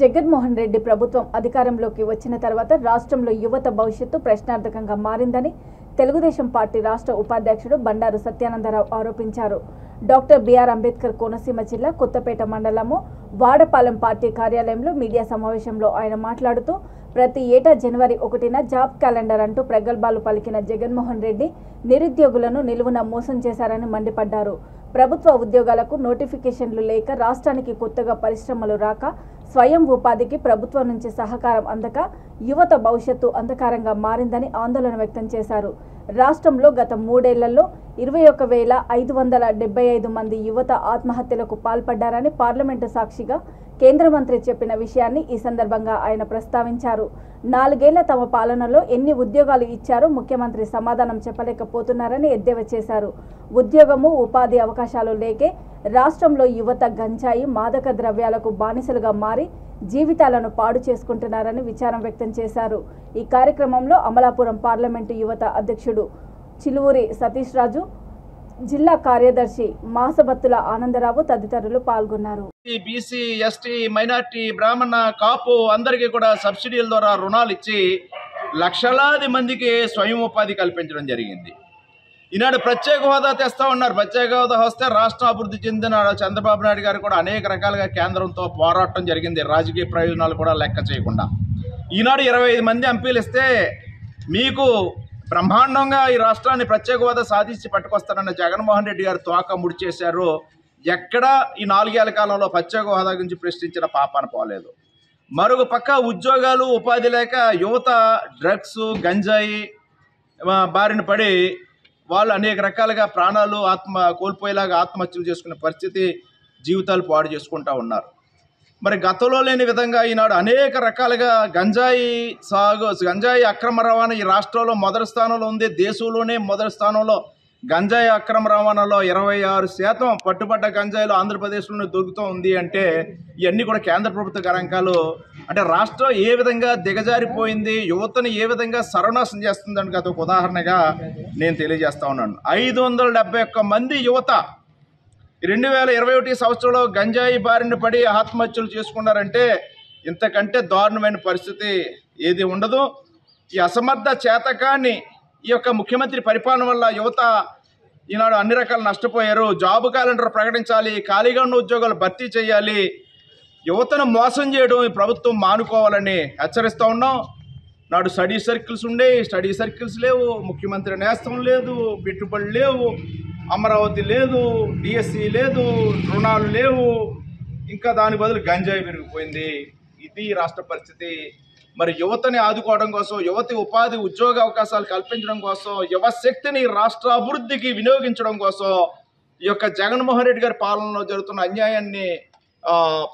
జగన్మోహన్ రెడ్డి ప్రభుత్వం అధికారంలోకి వచ్చిన తర్వాత రాష్ట్రంలో యువత భవిష్యత్తు ప్రశ్నార్థకంగా మారిందని తెలుగుదేశం పార్టీ రాష్ట్ర ఉపాధ్యక్షుడు బండారు సత్యానందరావు ఆరోపించారు. డాక్టర్ బిఆర్ అంబేద్కర్ కోనసీమ జిల్లా కొత్తపేట మండలము వాడపాలెం పార్టీ కార్యాలయంలో మీడియా సమావేశంలో ఆయన మాట్లాడుతూ ప్రతి ఏటా జనవరి ఒకటిన జాబ్ క్యాలెండర్ అంటూ ప్రగల్భాలు పలికిన జగన్మోహన్ రెడ్డి నిరుద్యోగులను నిలువున మోసం చేశారని మండిపడ్డారు. ప్రభుత్వ ఉద్యోగాలకు నోటిఫికేషన్లు లేక రాష్ట్రానికి కొత్తగా పరిశ్రమలు రాక స్వయం ఉపాధికి ప్రభుత్వం నుంచి సహకారం అందక యువత భవిష్యత్తు అంధకారంగా మారిందని ఆందోళన వ్యక్తం చేశారు. రాష్ట్రంలో గత మూడేళ్ళలో ఇరవై ఒక వేల ఐదు వందల డెబ్బై ఐదు మంది యువత ఆత్మహత్యలకు పాల్పడ్డారని పార్లమెంటు సాక్షిగా కేంద్ర మంత్రి చెప్పిన విషయాన్ని ఈ సందర్భంగా ఆయన ప్రస్తావించారు. నాలుగేళ్ళ తమ పాలనలో ఎన్ని ఉద్యోగాలు ఇచ్చారో ముఖ్యమంత్రి సమాధానం చెప్పలేక పోతున్నారని ఎద్దేవా చేశారు. ఉద్యోగము ఉపాధి అవకాశాలు లేకే రాష్ట్రంలో యువత గంజాయి మాదక ద్రవ్యాలకు బానిసలుగా మారి జీవితాలను పాడు చేసుకుంటున్నారని విచారం వ్యక్తం చేశారు. ఈ కార్యక్రమంలో అమలాపురం పార్లమెంటు యువత అధ్యక్షుడు చిలువూరి సతీష్ రాజు జిల్లా కార్యదర్శి మాసబత్తుల ఆనందరావు తదితరులు పాల్గొన్నారు. బీసీ ఎస్టీ మైనార్టీ బ్రాహ్మణ కాపు అందరికీ కూడా సబ్సిడీల ద్వారా రుణాలు ఇచ్చి లక్షలాది మందికి స్వయం ఉపాధి కల్పించడం జరిగింది. ఈనాడు ప్రత్యేక హోదా తెస్తా ఉన్నారు. ప్రత్యేక హోదా వస్తే రాష్ట్రం అభివృద్ధి చెందిన చంద్రబాబు నాయుడు గారు కూడా అనేక రకాలుగా కేంద్రంతో పోరాటం జరిగింది. రాజకీయ ప్రయోజనాలు కూడా లెక్క చేయకుండా. ఈనాడు ఇరవై ఐదు మంది ఎంపీలు ఇస్తే మీకు బ్రహ్మాండంగా ఈ రాష్ట్రాన్ని ప్రత్యేక హోదా సాధించి పట్టుకొస్తారన్న జగన్మోహన్ రెడ్డి గారు తోక ముడిచేశారు. ఎక్కడా ఈ నాలుగేళ్ళ కాలంలో ప్రత్యేక హోదా గురించి ప్రశ్నించిన పాపాన పోలేదు. మరొక పక్క ఉద్యోగాలు ఉపాధి లేక యువత డ్రగ్స్ గంజాయి బారిన పడి వాళ్ళు అనేక రకాలుగా ప్రాణాలు ఆత్మ కోల్పోయేలాగా ఆత్మహత్యలు చేసుకునే పరిస్థితి జీవితాలు పాడు చేసుకుంటా ఉన్నారు. మరి గతంలో లేని విధంగా ఈనాడు అనేక రకాలుగా గంజాయి సాగు గంజాయి అక్రమ రవాణా ఈ రాష్ట్రంలో మొదటి స్థానంలో ఉంది. దేశంలోనే మొదటి స్థానంలో గంజాయి అక్రమ రవాణాలో ఇరవై ఆరు శాతం పట్టుబడ్డ గంజాయిలో ఆంధ్రప్రదేశ్లోనే దొరుకుతూ ఉంది అంటే ఇవన్నీ కూడా కేంద్ర ప్రభుత్వ గణాంకాలు అంటే రాష్ట్రం ఏ విధంగా దిగజారిపోయింది యువతను ఏ విధంగా సర్వనాశం చేస్తుందని గత ఒక ఉదాహరణగా నేను తెలియజేస్తా ఉన్నాను. ఐదు వందల డెబ్బై ఒక్క మంది యువత రెండు వేల ఇరవై ఒకటి సంవత్సరంలో గంజాయి బారిన పడి ఆత్మహత్యలు చేసుకున్నారంటే ఇంతకంటే దారుణమైన పరిస్థితి ఏది ఉండదు. ఈ అసమర్థ చేతకాన్ని ఈ యొక్క ముఖ్యమంత్రి పరిపాలన వల్ల యువత ఈనాడు అన్ని రకాలు నష్టపోయారు. జాబ్ క్యాలెండర్ ప్రకటించాలి ఖాళీగా ఉన్న ఉద్యోగాలు భర్తీ చేయాలి యువతను మోసం చేయడం ఈ ప్రభుత్వం మానుకోవాలని హెచ్చరిస్తూ ఉన్నాం. నాడు స్టడీ సర్కిల్స్ ఉండే స్టడీ సర్కిల్స్ లేవు ముఖ్యమంత్రి నేస్తం లేదు పెట్టుబడులు లేవు అమరావతి లేదు డిఎస్సి లేదు రుణాలు లేవు. ఇంకా దాని బదులు గంజాయి పెరిగిపోయింది ఇది రాష్ట్ర పరిస్థితి. మరి యువతని ఆదుకోవడం కోసం యువతి ఉపాధి ఉద్యోగ అవకాశాలు కల్పించడం కోసం యువశక్తిని రాష్ట్ర అభివృద్ధికి వినియోగించడం కోసం ఈ యొక్క జగన్మోహన్ రెడ్డి గారి పాలనలో జరుగుతున్న అన్యాయాన్ని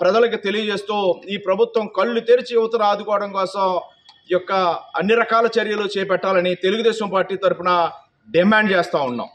ప్రజలకు తెలియజేస్తూ ఈ ప్రభుత్వం కళ్ళు తెరిచి యువతను ఆదుకోవడం కోసం యొక్క అన్ని రకాల చర్యలు చేపట్టాలని తెలుగుదేశం పార్టీ తరఫున డిమాండ్ చేస్తూ ఉన్నాం.